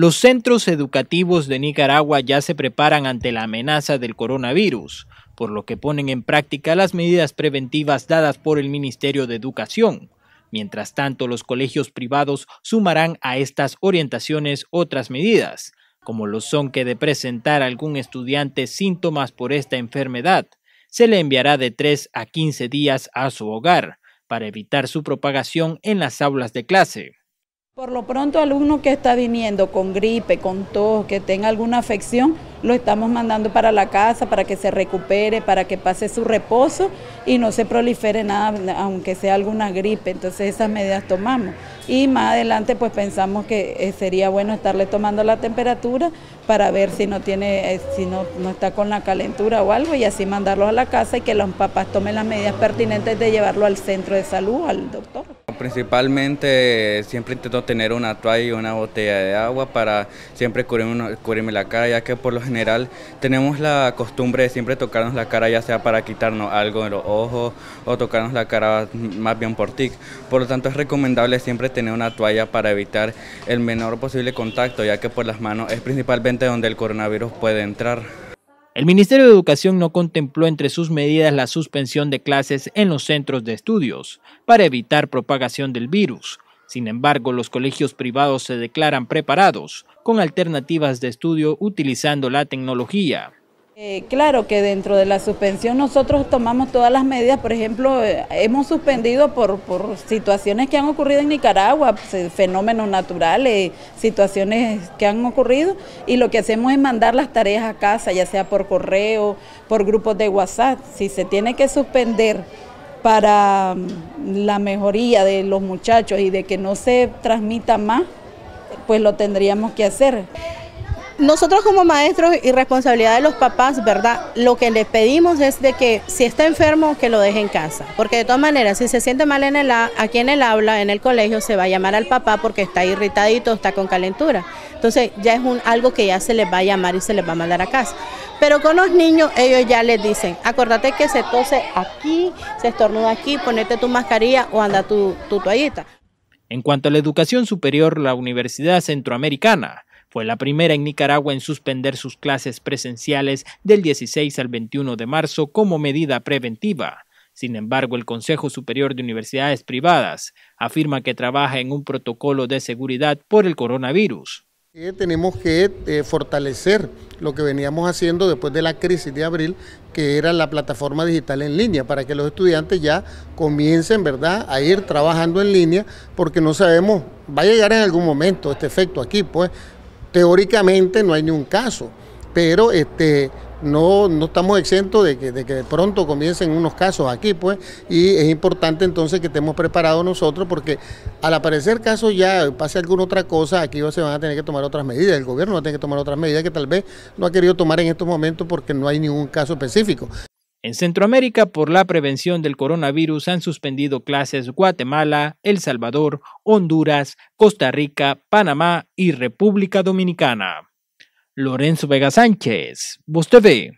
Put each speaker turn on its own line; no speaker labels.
Los centros educativos de Nicaragua ya se preparan ante la amenaza del coronavirus, por lo que ponen en práctica las medidas preventivas dadas por el Ministerio de Educación. Mientras tanto, los colegios privados sumarán a estas orientaciones otras medidas, como lo son que de presentar algún estudiante síntomas por esta enfermedad, se le enviará de 3 a 15 días a su hogar para evitar su propagación en las aulas de clase.
Por lo pronto, alumno que está viniendo con gripe, con tos, que tenga alguna afección, lo estamos mandando para la casa para que se recupere, para que pase su reposo y no se prolifere nada, aunque sea alguna gripe. Entonces esas medidas tomamos. Y más adelante pues pensamos que eh, sería bueno estarle tomando la temperatura para ver si no tiene, eh, si no, no está con la calentura o algo y así mandarlo a la casa y que los papás tomen las medidas pertinentes de llevarlo al centro de salud, al doctor.
Principalmente siempre intento tener una toalla y una botella de agua para siempre cubrirme, la cara, ya que por lo general tenemos la costumbre de siempre tocarnos la cara, ya sea para quitarnos algo de los ojos o tocarnos la cara más bien por tic. Por lo tanto es recomendable siempre tener una toalla para evitar el menor posible contacto, ya que por las manos es principalmente donde el coronavirus puede entrar.
El Ministerio de Educación no contempló entre sus medidas la suspensión de clases en los centros de estudios para evitar propagación del virus. Sin embargo, los colegios privados se declaran preparados con alternativas de estudio utilizando la tecnología.
Eh, claro que dentro de la suspensión nosotros tomamos todas las medidas, por ejemplo, eh, hemos suspendido por, situaciones que han ocurrido en Nicaragua, pues, fenómenos naturales, situaciones que han ocurrido, y lo que hacemos es mandar las tareas a casa, ya sea por correo, por grupos de WhatsApp. Si se tiene que suspender para mm, la mejoría de los muchachos y de que no se transmita más, pues lo tendríamos que hacer.
Nosotros como maestros y responsabilidad de los papás, ¿verdad? Lo que les pedimos es de que si está enfermo, que lo deje en casa. Porque de todas maneras, si se siente mal en el, aquí en el aula, en el colegio, se va a llamar al papá porque está irritadito, está con calentura. Entonces ya es un, algo que ya se les va a llamar y se les va a mandar a casa. Pero con los niños, ellos ya les dicen, acordate que se tose aquí, se estornuda aquí, ponete tu mascarilla o anda tu, tu toallita.
En cuanto a la educación superior, la Universidad Centroamericana fue la primera en Nicaragua en suspender sus clases presenciales del 16 al 21 de marzo como medida preventiva. Sin embargo, el Consejo Superior de Universidades Privadas afirma que trabaja en un protocolo de seguridad por el coronavirus.
Tenemos que eh, fortalecer lo que veníamos haciendo después de la crisis de abril, que era la plataforma digital en línea, para que los estudiantes ya comiencen, ¿verdad?, a ir trabajando en línea, porque no sabemos, va a llegar en algún momento este efecto aquí, pues, Teóricamente no hay ningún caso, pero este, no, no estamos exentos de que, de que de pronto comiencen unos casos aquí, pues, y es importante entonces que estemos preparados nosotros, porque al aparecer casos ya pase alguna otra cosa, aquí se van a tener que tomar otras medidas, el gobierno va a tener que tomar otras medidas que tal vez no ha querido tomar en estos momentos porque no hay ningún caso específico.
En Centroamérica, por la prevención del coronavirus, han suspendido clases Guatemala, El Salvador, Honduras, Costa Rica, Panamá y República Dominicana. Lorenzo Vega Sánchez, Voz TV.